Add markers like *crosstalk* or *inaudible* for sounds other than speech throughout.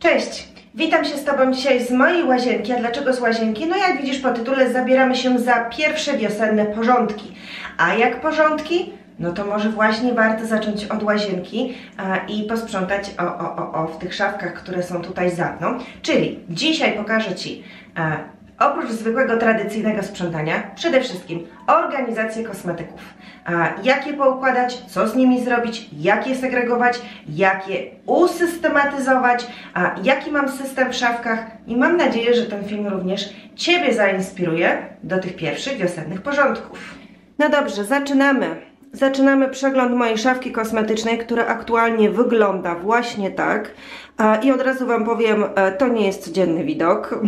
Cześć! Witam się z Tobą dzisiaj z mojej łazienki. A dlaczego z łazienki? No jak widzisz po tytule zabieramy się za pierwsze wiosenne porządki. A jak porządki? No to może właśnie warto zacząć od łazienki a, i posprzątać o, o, o, o w tych szafkach, które są tutaj za mną. Czyli dzisiaj pokażę Ci a, oprócz zwykłego tradycyjnego sprzątania, przede wszystkim organizację kosmetyków. A, jak je poukładać, co z nimi zrobić, jak je segregować, jak je usystematyzować, a jaki mam system w szafkach i mam nadzieję, że ten film również Ciebie zainspiruje do tych pierwszych wiosennych porządków. No dobrze, zaczynamy. Zaczynamy przegląd mojej szafki kosmetycznej, która aktualnie wygląda właśnie tak. I od razu Wam powiem, e, to nie jest codzienny widok.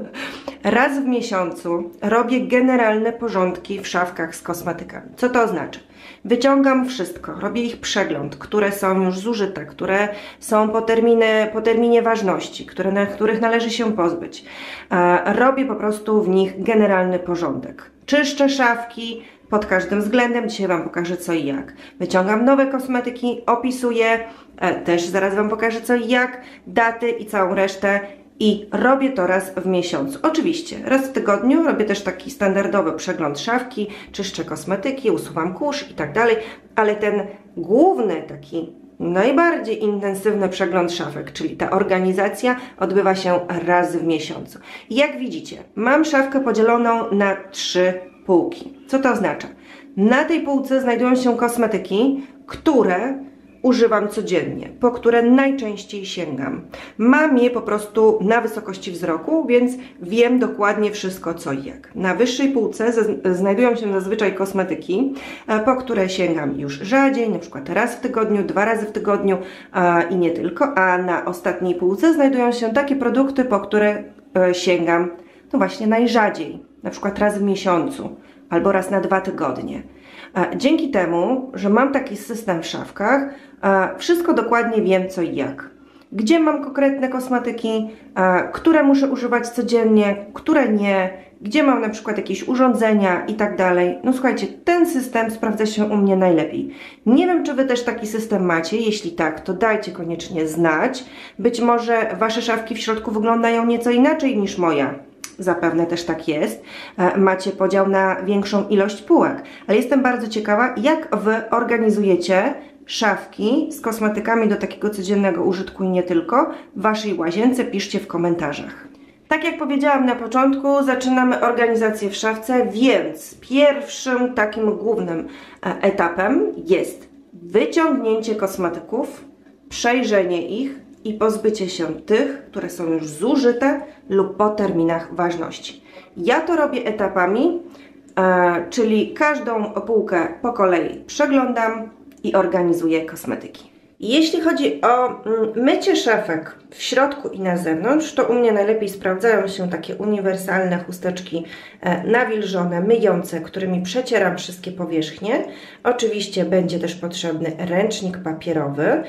*laughs* Raz w miesiącu robię generalne porządki w szafkach z kosmetykami. Co to oznacza? Wyciągam wszystko, robię ich przegląd, które są już zużyte, które są po terminie, po terminie ważności, które, na których należy się pozbyć. E, robię po prostu w nich generalny porządek. Czyszczę szafki, pod każdym względem. Dzisiaj Wam pokażę co i jak. Wyciągam nowe kosmetyki, opisuję, e, też zaraz Wam pokażę co i jak, daty i całą resztę. I robię to raz w miesiącu. Oczywiście, raz w tygodniu robię też taki standardowy przegląd szafki, czyszczę kosmetyki, usuwam kurz i tak dalej, ale ten główny taki najbardziej intensywny przegląd szafek, czyli ta organizacja odbywa się raz w miesiącu. Jak widzicie, mam szafkę podzieloną na trzy półki. Co to oznacza? Na tej półce znajdują się kosmetyki, które używam codziennie, po które najczęściej sięgam. Mam je po prostu na wysokości wzroku, więc wiem dokładnie wszystko co i jak. Na wyższej półce znajdują się zazwyczaj kosmetyki, e, po które sięgam już rzadziej, na przykład raz w tygodniu, dwa razy w tygodniu i nie tylko, a na ostatniej półce znajdują się takie produkty, po które e, sięgam no właśnie najrzadziej, na przykład raz w miesiącu albo raz na dwa tygodnie. Dzięki temu, że mam taki system w szafkach, wszystko dokładnie wiem co i jak. Gdzie mam konkretne kosmetyki, które muszę używać codziennie, które nie, gdzie mam na przykład jakieś urządzenia i tak dalej. No słuchajcie, ten system sprawdza się u mnie najlepiej. Nie wiem, czy Wy też taki system macie. Jeśli tak, to dajcie koniecznie znać. Być może Wasze szafki w środku wyglądają nieco inaczej niż moja zapewne też tak jest, e, macie podział na większą ilość półek. Ale jestem bardzo ciekawa, jak Wy organizujecie szafki z kosmetykami do takiego codziennego użytku i nie tylko w Waszej łazience. Piszcie w komentarzach. Tak jak powiedziałam na początku, zaczynamy organizację w szafce, więc pierwszym takim głównym e, etapem jest wyciągnięcie kosmetyków, przejrzenie ich, i pozbycie się tych, które są już zużyte lub po terminach ważności. Ja to robię etapami, e, czyli każdą półkę po kolei przeglądam i organizuję kosmetyki. Jeśli chodzi o mm, mycie szafek w środku i na zewnątrz, to u mnie najlepiej sprawdzają się takie uniwersalne chusteczki e, nawilżone, myjące, którymi przecieram wszystkie powierzchnie. Oczywiście będzie też potrzebny ręcznik papierowy, e,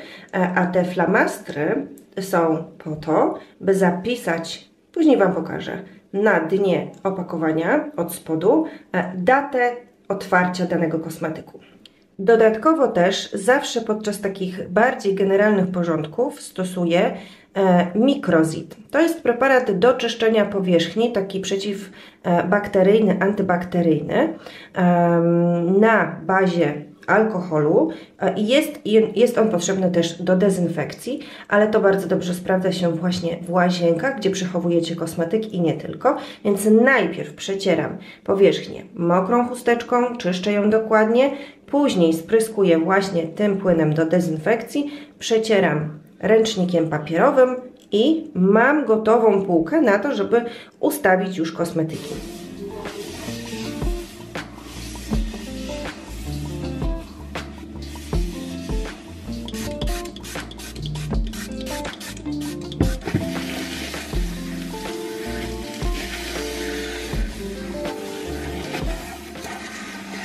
a te flamastry są po to, by zapisać, później Wam pokażę, na dnie opakowania od spodu e, datę otwarcia danego kosmetyku. Dodatkowo też zawsze podczas takich bardziej generalnych porządków stosuję e, mikrozit. To jest preparat do czyszczenia powierzchni, taki przeciwbakteryjny, antybakteryjny na bazie alkoholu e, jest, jest on potrzebny też do dezynfekcji, ale to bardzo dobrze sprawdza się właśnie w łazienkach, gdzie przechowujecie kosmetyk i nie tylko, więc najpierw przecieram powierzchnię mokrą chusteczką, czyszczę ją dokładnie, później spryskuję właśnie tym płynem do dezynfekcji, przecieram ręcznikiem papierowym i mam gotową półkę na to, żeby ustawić już kosmetyki.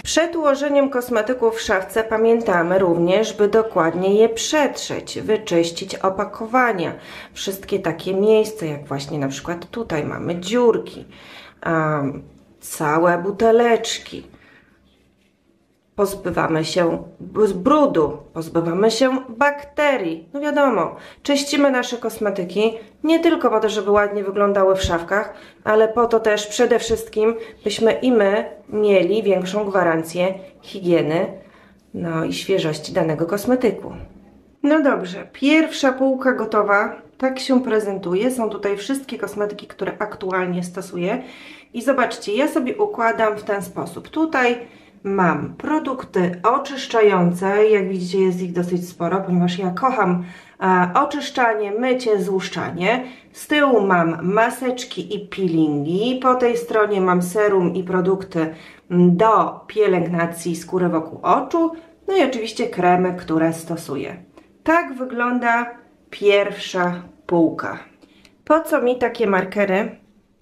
Przed ułożeniem kosmetyków w szafce pamiętamy również, by dokładnie je przetrzeć, wyczyścić opakowania. Wszystkie takie miejsca, jak właśnie na przykład tutaj mamy dziurki, um, całe buteleczki. Pozbywamy się brudu, pozbywamy się bakterii. No wiadomo, czyścimy nasze kosmetyki nie tylko po to, żeby ładnie wyglądały w szafkach, ale po to też przede wszystkim, byśmy i my mieli większą gwarancję higieny no i świeżości danego kosmetyku. No dobrze, pierwsza półka gotowa. Tak się prezentuje. Są tutaj wszystkie kosmetyki, które aktualnie stosuję. I zobaczcie, ja sobie układam w ten sposób. Tutaj mam produkty oczyszczające. Jak widzicie, jest ich dosyć sporo, ponieważ ja kocham e, oczyszczanie, mycie, złuszczanie. Z tyłu mam maseczki i peelingi. Po tej stronie mam serum i produkty do pielęgnacji skóry wokół oczu. No i oczywiście kremy, które stosuję. Tak wygląda pierwsza półka. Po co mi takie markery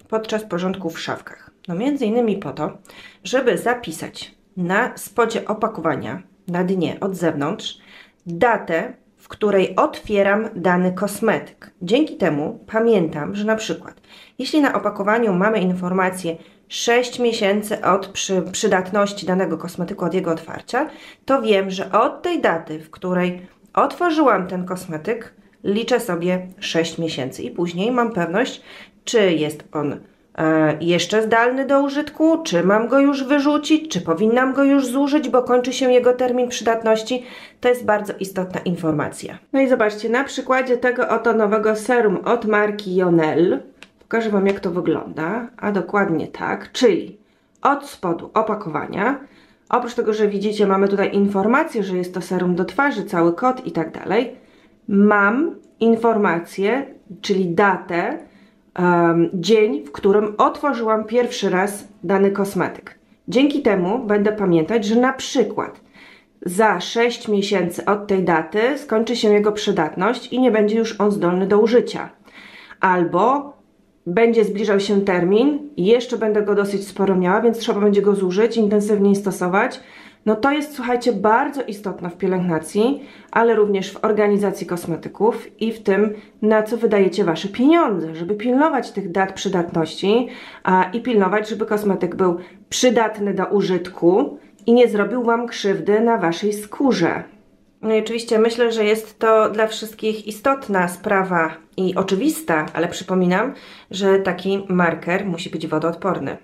podczas porządku w szafkach? No między innymi po to, żeby zapisać na spodzie opakowania, na dnie od zewnątrz, datę, w której otwieram dany kosmetyk. Dzięki temu pamiętam, że na przykład jeśli na opakowaniu mamy informację 6 miesięcy od przy, przydatności danego kosmetyku, od jego otwarcia, to wiem, że od tej daty, w której otworzyłam ten kosmetyk, liczę sobie 6 miesięcy i później mam pewność, czy jest on jeszcze zdalny do użytku, czy mam go już wyrzucić, czy powinnam go już zużyć, bo kończy się jego termin przydatności. To jest bardzo istotna informacja. No i zobaczcie, na przykładzie tego oto nowego serum od marki Jonel, pokażę Wam jak to wygląda, a dokładnie tak, czyli od spodu opakowania, oprócz tego, że widzicie, mamy tutaj informację, że jest to serum do twarzy, cały kod i tak dalej, mam informację, czyli datę, um, dzień, w którym otworzyłam pierwszy raz dany kosmetyk. Dzięki temu będę pamiętać, że na przykład za 6 miesięcy od tej daty skończy się jego przydatność i nie będzie już on zdolny do użycia. Albo będzie zbliżał się termin jeszcze będę go dosyć sporo miała, więc trzeba będzie go zużyć, intensywniej stosować. No to jest, słuchajcie, bardzo istotne w pielęgnacji, ale również w organizacji kosmetyków i w tym, na co wydajecie Wasze pieniądze, żeby pilnować tych dat przydatności a, i pilnować, żeby kosmetyk był przydatny do użytku i nie zrobił Wam krzywdy na Waszej skórze. No i oczywiście myślę, że jest to dla wszystkich istotna sprawa i oczywista, ale przypominam, że taki marker musi być wodoodporny,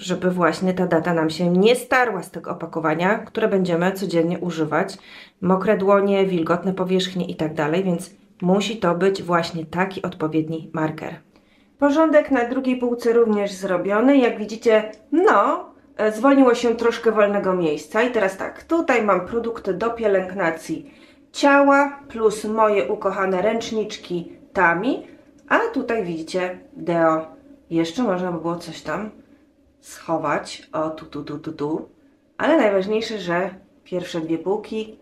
żeby właśnie ta data nam się nie starła z tego opakowania, które będziemy codziennie używać. Mokre dłonie, wilgotne powierzchnie i tak dalej, więc musi to być właśnie taki odpowiedni marker. Porządek na drugiej półce również zrobiony. Jak widzicie, no, E, zwolniło się troszkę wolnego miejsca i teraz tak, tutaj mam produkty do pielęgnacji ciała plus moje ukochane ręczniczki Tami, a tutaj widzicie deo. Jeszcze można by było coś tam schować, o tu, tu, tu, tu, tu, ale najważniejsze, że pierwsze dwie półki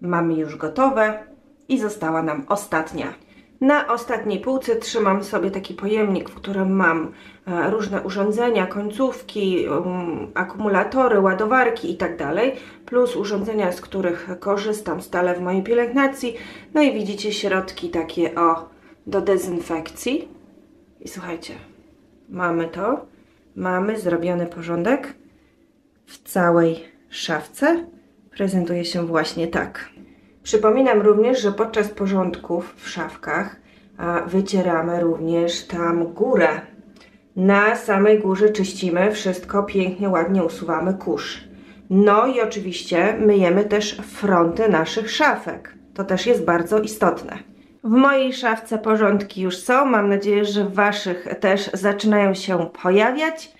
mamy już gotowe i została nam ostatnia. Na ostatniej półce trzymam sobie taki pojemnik, w którym mam e, różne urządzenia, końcówki, um, akumulatory, ładowarki itd. Tak plus urządzenia, z których korzystam stale w mojej pielęgnacji. No i widzicie środki takie o do dezynfekcji. I słuchajcie, mamy to. Mamy zrobiony porządek w całej szafce. Prezentuje się właśnie tak. Przypominam również, że podczas porządków w szafkach wycieramy również tam górę. Na samej górze czyścimy wszystko, pięknie, ładnie usuwamy kurz. No i oczywiście myjemy też fronty naszych szafek. To też jest bardzo istotne. W mojej szafce porządki już są. Mam nadzieję, że w Waszych też zaczynają się pojawiać.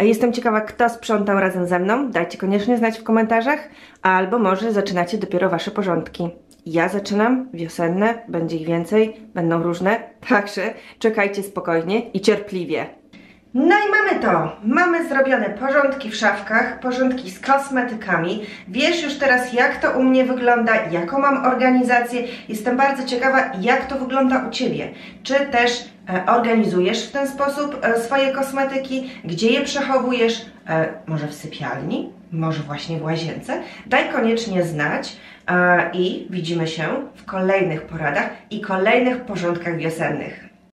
Jestem ciekawa, kto sprzątał razem ze mną. Dajcie koniecznie znać w komentarzach, albo może zaczynacie dopiero Wasze porządki. Ja zaczynam wiosenne, będzie ich więcej, będą różne, także czekajcie spokojnie i cierpliwie. No i mamy to. Mamy zrobione porządki w szafkach, porządki z kosmetykami. Wiesz już teraz, jak to u mnie wygląda, jaką mam organizację. Jestem bardzo ciekawa, jak to wygląda u Ciebie. Czy też e, organizujesz w ten sposób e, swoje kosmetyki? Gdzie je przechowujesz? E, może w sypialni? Może właśnie w łazience? Daj koniecznie znać i widzimy się w kolejnych poradach i kolejnych porządkach wiosennych.